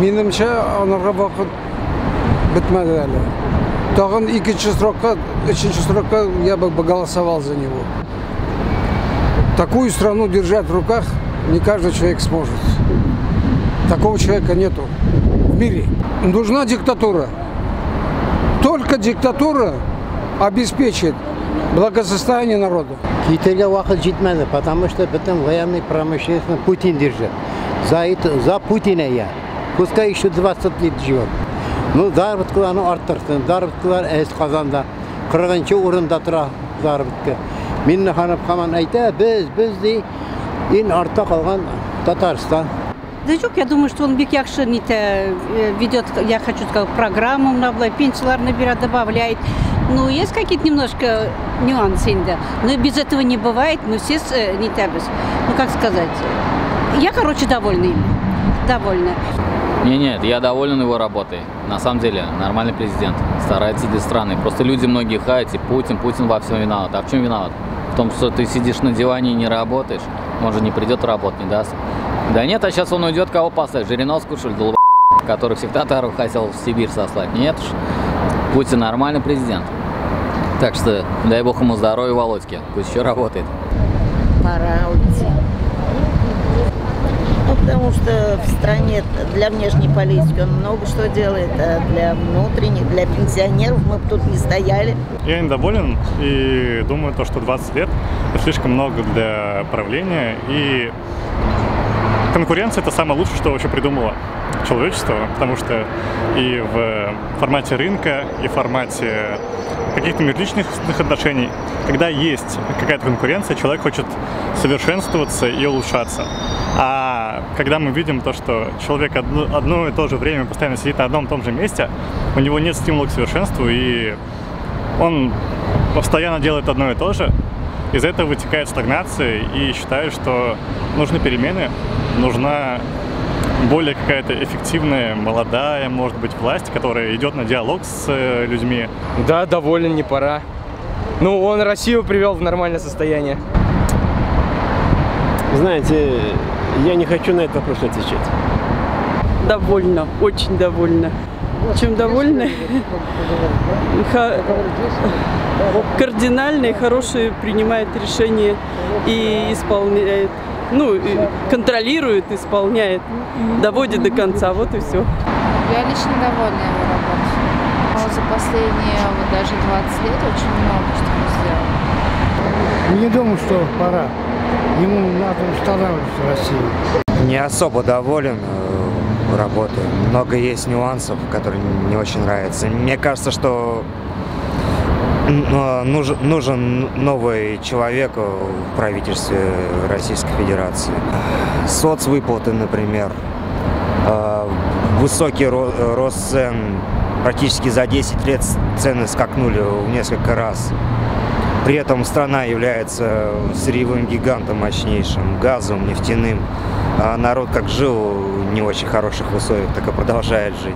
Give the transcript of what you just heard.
меніңше анарға уақыт бітмеді әлі тағын екінші сұраққа үшінші сұраққа я бы голосовал за него такую страну держать в руках не каждый человек сможет такого человека нету в мире нужна диктатура только диктатура обеспечит благосостояние народа Кетерге уақыт жетмеді, потому что біздің военный промышленность Путин держит. За, это, за Путина я. Пускай еще 20 лет живет. Ну, заработкаларын арттырсын, заработкалар әз қазанда. 40 орында тұра заработка. Мен ханып хаман айта, біз, біз дей, ең артта қалған Татарстан. Да я думаю, что он бек якшы нете ведет, я хочу сказать, программу, мынабылай пенсиялар набирает, добавляет. Ну, есть какие-то немножко нюансы, да. Но без этого не бывает, мы все э, не табис. Ну, как сказать, я, короче, довольна ими. Довольна. Не, нет, я доволен его работой. На самом деле, нормальный президент. Старается для страны. Просто люди многие хаят, и Путин, Путин во всем виноват. А в чем виноват? В том, что ты сидишь на диване и не работаешь. Же не придет работать, не даст. Да нет, а сейчас он уйдет, кого поставить? Жириновскую, что ли, долб***, который всех татаров хотел в Сибирь сослать. Нет уж. Путин нормальный президент. Так что дай бог ему здоровья, Володьке. Пусть еще работает. пора уйти. Ну, потому что в стране для внешней политики он много что делает, а для внутренней, для пенсионеров мы бы тут не стояли. Я недоволен и думаю, то, что 20 лет это слишком много для правления. И конкуренция это самое лучшее, что вообще придумало человечество, потому что и в формате рынка, и в формате каких-то межличных отношений, когда есть какая-то конкуренция, человек хочет совершенствоваться и улучшаться. А когда мы видим то, что человек одно, и то же время постоянно сидит на одном и том же месте, у него нет стимула к совершенству, и он постоянно делает одно и то же. Из этого вытекает стагнация, и считаю, что нужны перемены, нужна более какая-то эффективная, молодая, может быть, власть, которая идет на диалог с э, людьми. Да, доволен, не пора. Ну, он Россию привел в нормальное состояние. Знаете, я не хочу на этот вопрос отвечать. Довольна, очень довольна. Чем довольна? Ха- Кардинальные, хорошие принимает решения и исполняет. Ну, и контролирует, исполняет, доводит до конца. Вот и все. Я лично довольна его работой. Он за последние вот даже 20 лет очень много что сделал. не думаю что пора ему надо устанавливать Россию Не особо доволен работой. Много есть нюансов, которые не очень нравятся. Мне кажется, что э, нужен, новый человек в правительстве Российской Федерации. Соцвыплаты, например. Э, Высокий ро- рост цен. Практически за 10 лет цены скакнули в несколько раз. При этом страна является сырьевым гигантом мощнейшим, газовым, нефтяным. А народ как жил не очень хороших условиях, так и продолжает жить.